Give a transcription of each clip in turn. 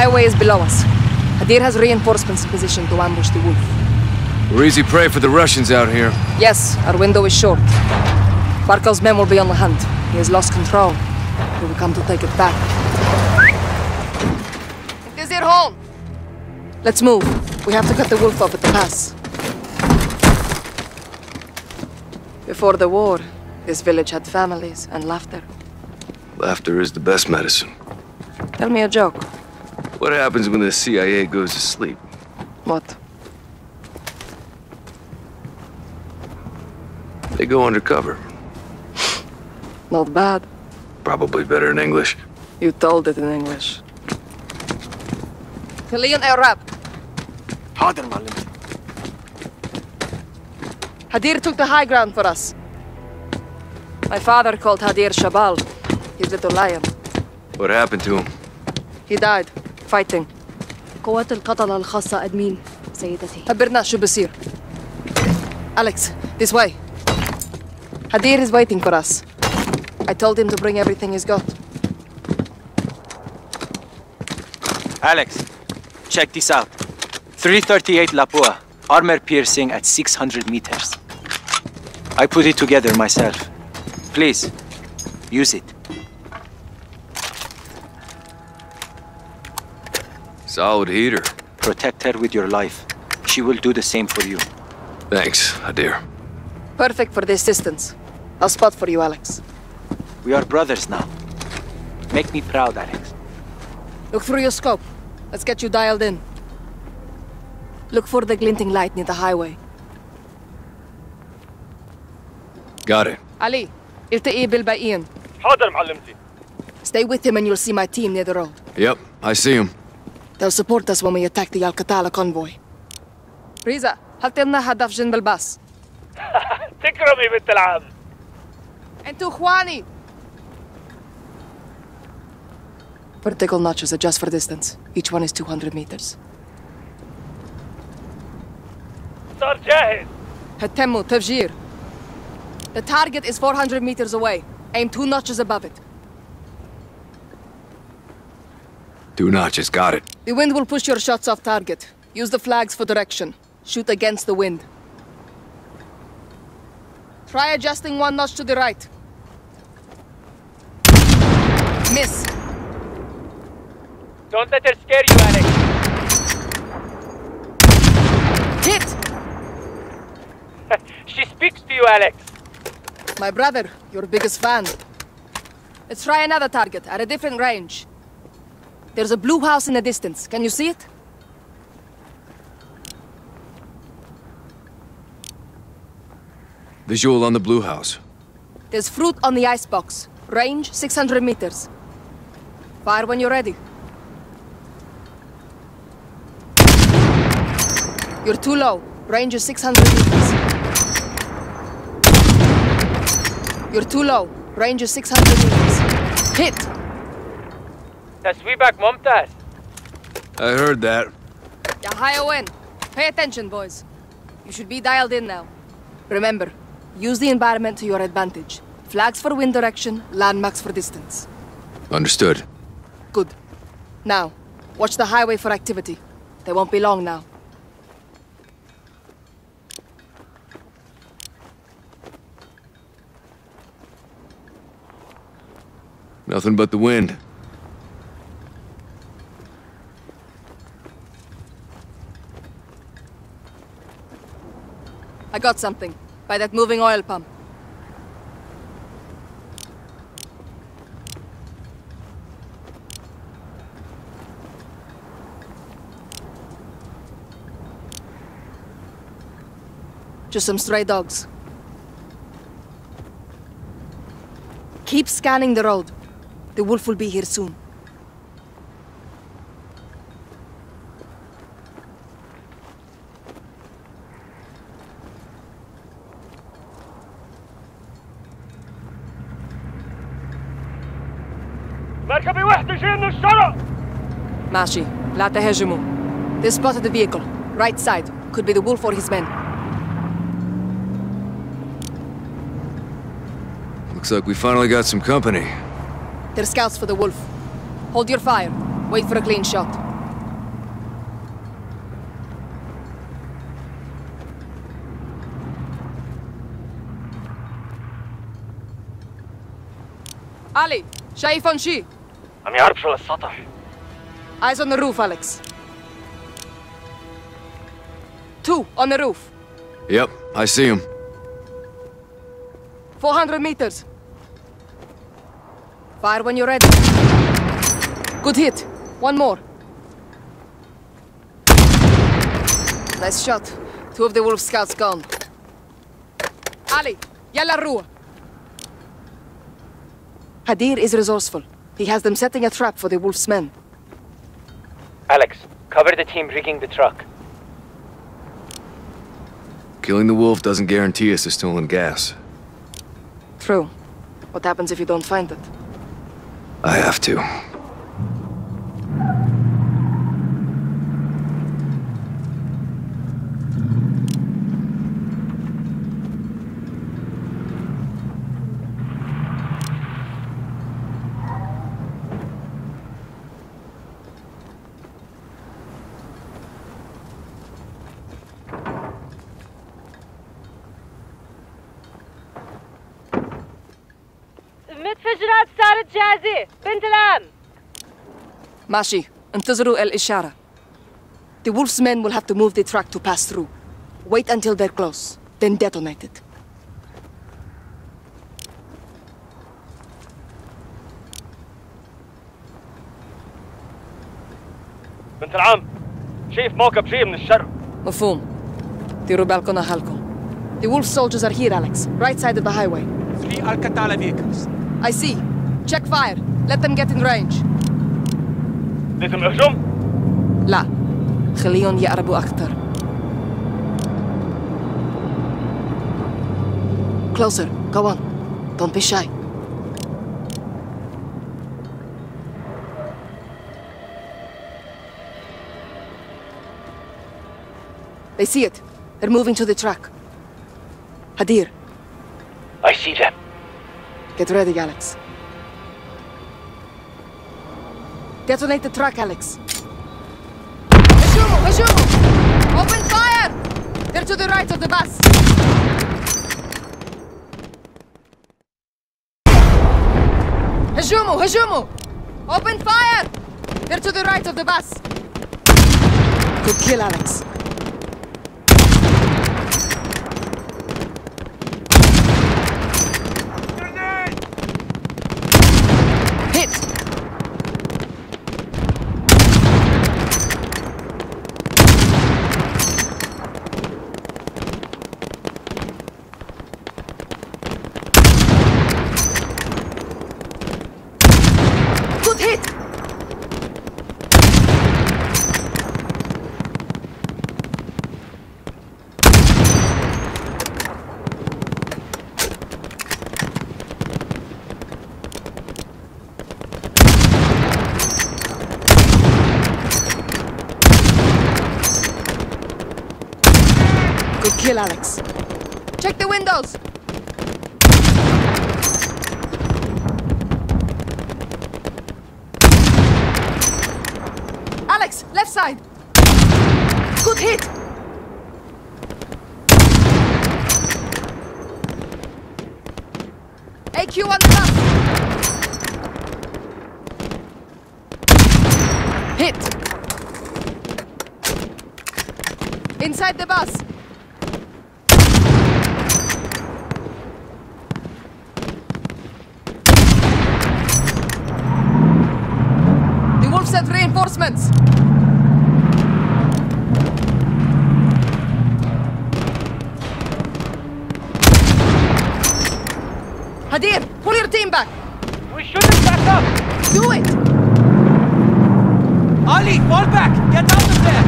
highway is below us. Hadir has reinforcements in position to ambush the wolf. We're easy prey for the Russians out here. Yes, our window is short. Barkov's men will be on the hunt. He has lost control. He will come to take it back. It is your home! Let's move. We have to cut the wolf off at the pass. Before the war, this village had families and laughter. Laughter is the best medicine. Tell me a joke. What happens when the CIA goes to sleep? What? They go undercover. Not bad. Probably better in English. You told it in English. Kalian Arab. حاضر معلم Hadir took the high ground for us. My father called Hadir Shabal, his little lion. What happened to him? He died, fighting. قوات القتلة الخاصة أدمين سيدتي خبرنا شو بصير. Alex, this way. Hadir is waiting for us. I told him to bring everything he's got. Alex, check this out. 338 Lapua, armor piercing at 600 meters. I put it together myself. Please, use it. Solid heater. Protect her with your life. She will do the same for you. Thanks, Hadir. Perfect for this distance. I'll spot for you, Alex. We are brothers now. Make me proud, Alex. Look through your scope. Let's get you dialed in. Look for the glinting light near the highway. Got it. Ali, التقي بالباقيين. حاضر معلمتي Stay with him and you'll see my team near the road. Yep, I see him. They'll support us when we attack the Al-Qatala convoy. Riza, هل hadaf هدف جنب الباص تكرمي بنت العم انتوا اخواني Vertical notches adjust for distance. Each one is 200 meters. صار جاهز هتموا تفجير. The target is 400 meters away. Aim two notches above it. Two notches, got it. The wind will push your shots off target. Use the flags for direction. Shoot against the wind. Try adjusting one notch to the right. Miss. Don't let her scare you, Alex. Hit! She speaks to you, Alex. My brother, your biggest fan. Let's try another target at a different range. There's a blue house in the distance. Can you see it? Visual on the blue house. There's fruit on the icebox. Range 600 meters. Fire when you're ready. You're too low. Range is 600 meters. You're too low. Range is 600 meters. Hit! تسويبك ممتاز. I heard that. Yahaya win. Pay attention, boys. You should be dialed in now. Remember, use the environment to your advantage. Flags for wind direction, landmarks for distance. Understood. Good. Now, watch the highway for activity. They won't be long now. Nothing but the wind. I got something. By that moving oil pump. Just some stray dogs. Keep scanning the road. The wolf will be here soon. مركبة وحدة جاي من They spotted the vehicle. Right side. Could be the wolf or his men. Looks like we finally got some company. They're scouts for the wolf. Hold your fire. Wait for a clean shot. Ali, شايف Shi, عم يعربشوا للسطح Eyes on the roof, Alex. Two on the roof. Yep, I see him. 400 meters. Fire when you're ready. Good hit. One more. Nice shot. Two of the wolf scouts gone. Ali, yalla rua. Hadir is resourceful. He has them setting a trap for the wolf's men. Alex, cover the team rigging the truck. Killing the wolf doesn't guarantee us a stolen gas. True. What happens if you don't find it? I have to. جاهزة بنت العم ماشي انتظروا الإشارة The wolf's men will have to move the truck to pass through. Wait until they're close, then detonate it. بنت العم شايف موكب جاي من الشرق مفهوم ديروا بالكم على حالكم The wolf soldiers are here, Alex. Right side of the highway. Three Al-Qatala vehicles. I see. Check fire. Let them get in range. لازم اهجم لا. خليهم يقربوا أكتر. Closer. Go on. Don't be shy. They see it. They're moving to the truck. Hadir, I see them get ready, Alex. Detonate the truck, Alex. Hajumu! Hajumu! Open fire! They're to the right of the bus. Hajumu! Hajumu! Open fire! They're to the right of the bus. Good kill, Alex. Hit! Good hit! Good kill, Alex. Check the windows! Alex, left side! Good hit! AQ on the bus! Hit! Inside the bus! The wolf sent reinforcements! Hadir, pull your team back! We shouldn't back up Do it! Ali, fall back! Get out of there!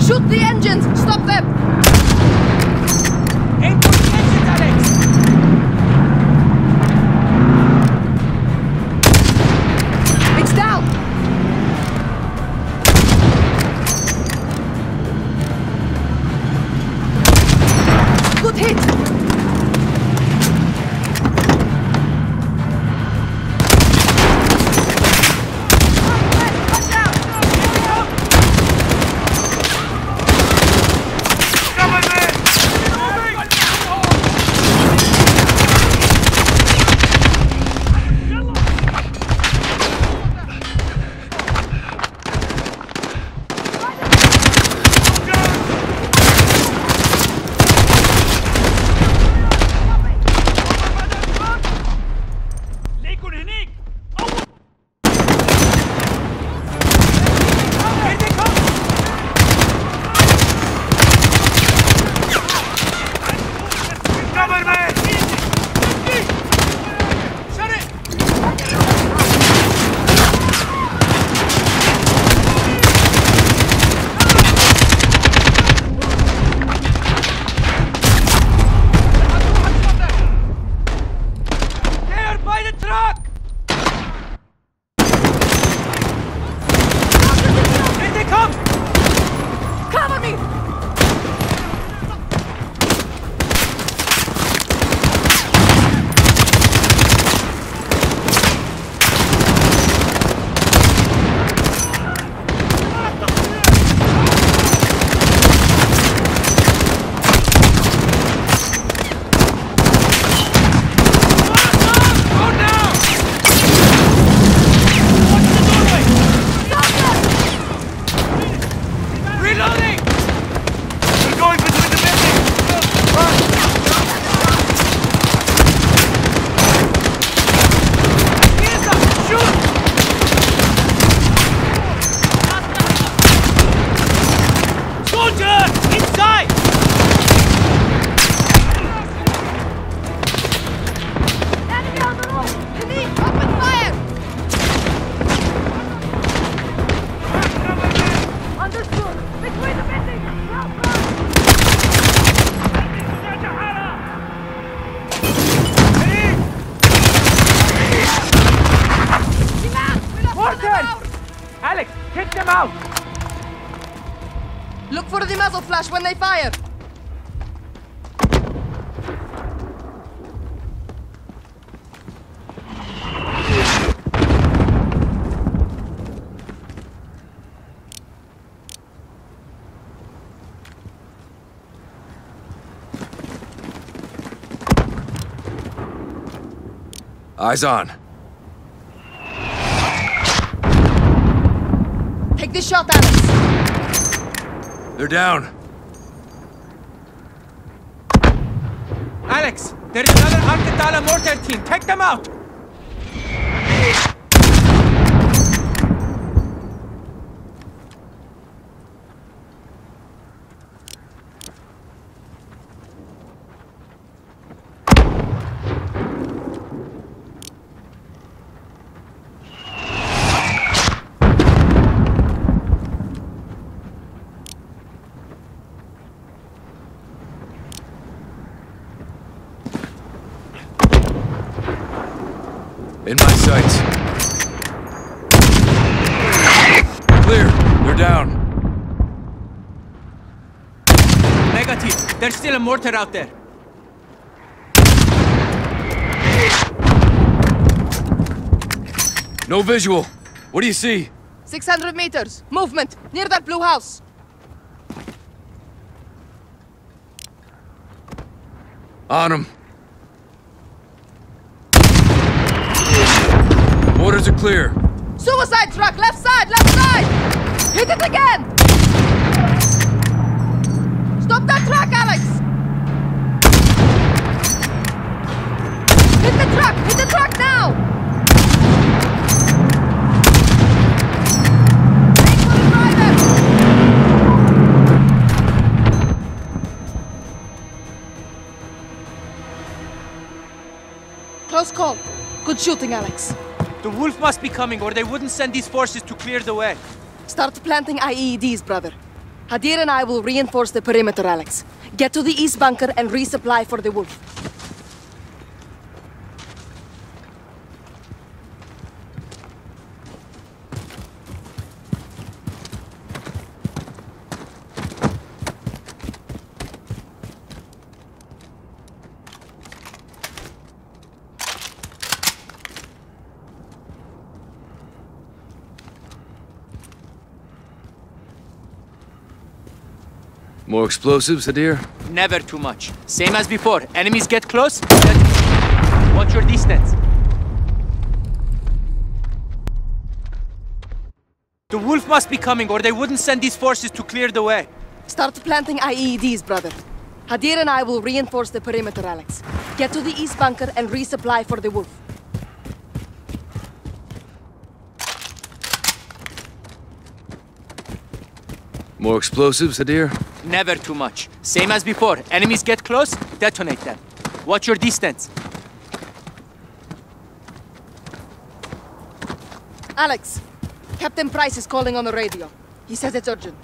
Shoot the engines! Stop them! Aim muzzle flash when they fire! Eyes on. Take this shot, Alex! They're down. Alex, there is another Al-Qatala mortar team. Take them out! In my sights. Clear. They're down. Negative. There's still a mortar out there. No visual. What do you see? 600 meters. Movement. Near that blue house. On them. Mortars are clear. Suicide truck! Left side! Left side! Hit it again! Stop that truck, Alex! Hit the truck! Hit the truck now! The driver! Close call. Good shooting, Alex. The wolf must be coming, or they wouldn't send these forces to clear the way. Start planting IEDs, brother. Hadir and I will reinforce the perimeter, Alex. Get to the east bunker and resupply for the wolf. More explosives, Hadir? Never too much. Same as before. Enemies get close, then... Watch your distance. The wolf must be coming, or they wouldn't send these forces to clear the way. Start planting IEDs, brother. Hadir and I will reinforce the perimeter, Alex. Get to the east bunker and resupply for the wolf. More explosives, Hadir? Never too much. Same as before. Enemies get close, detonate them. Watch your distance. Alex, Captain Price is calling on the radio. He says it's urgent.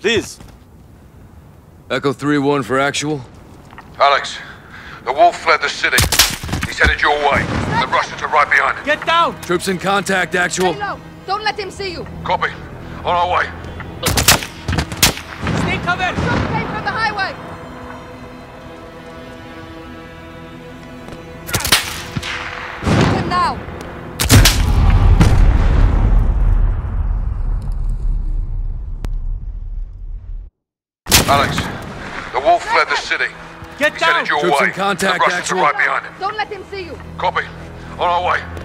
Please. Echo 3-1 for actual? Alex, the wolf fled the city. He's headed your way. The Russians are right behind him. Get down! Troops in contact, actual. Stay low. Don't let him see you. Copy. On our way. Stay covered! Shots came from the highway. Hit him now. Alex, the wolf fled the city. Get He's down! headed your Troops way. in contact, the Russians actual. are right behind him. Don't let him see you. Copy. On our way.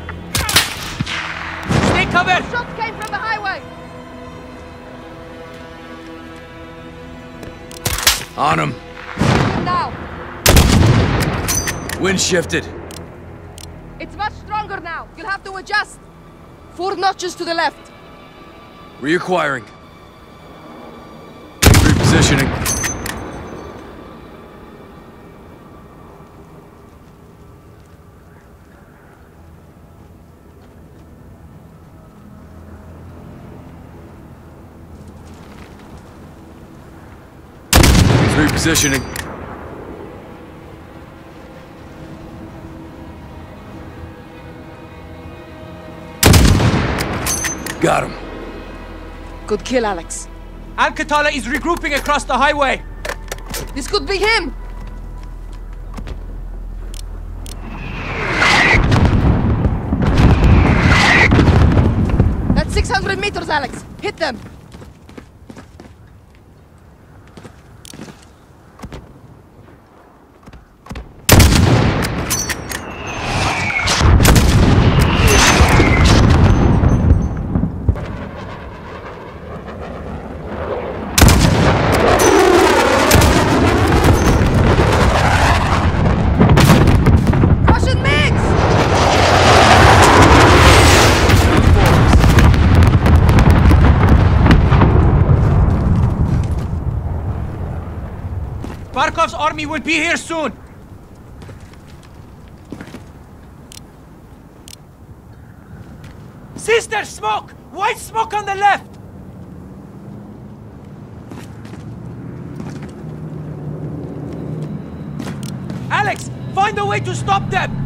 Stay covered! Shots came from the highway. On. Him now. Wind shifted. It's much stronger now. You'll have to adjust. Four notches to the left. Reacquiring. Repositioning. Positioning. Got him. Good kill, Alex. Al-Qatala is regrouping across the highway. This could be him! That's 600 meters, Alex. Hit them. Army will be here soon. Sister, smoke! White smoke on the left! Alex, find a way to stop them!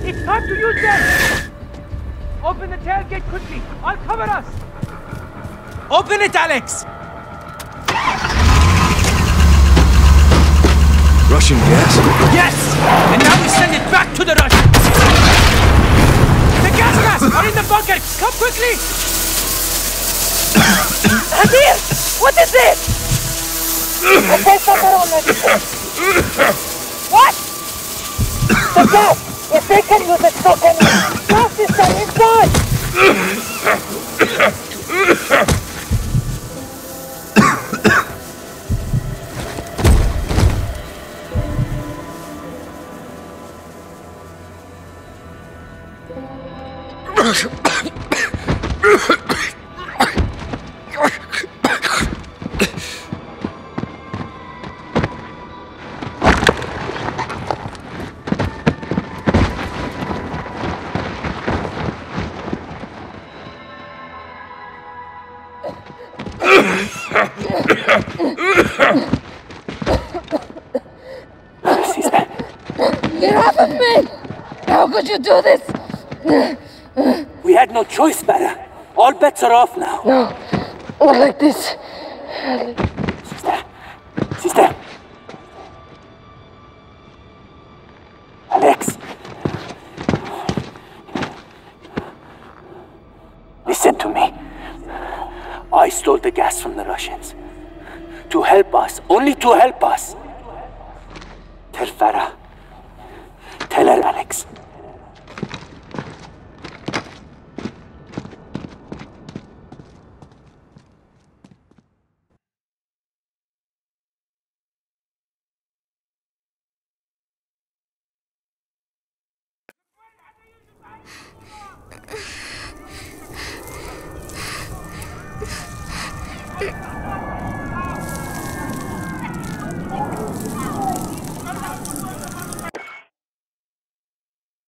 It's time to use them! Open the tailgate quickly! I'll cover us! Open it, Alex! Russian gas? Yes! And now we send it back to the Russians! The gas masks are in the bunker! Come quickly! Amir! What is this? what? The gas! If they can use it, so can we. Fastest time is gone! Ugh. Do this? We had no choice, Bara. All bets are off now. No, not like this. Sister. Sister. Alex. Listen to me. I stole the gas from the Russians. To help us, only to help us. Tell Farah. Tell her, Alex.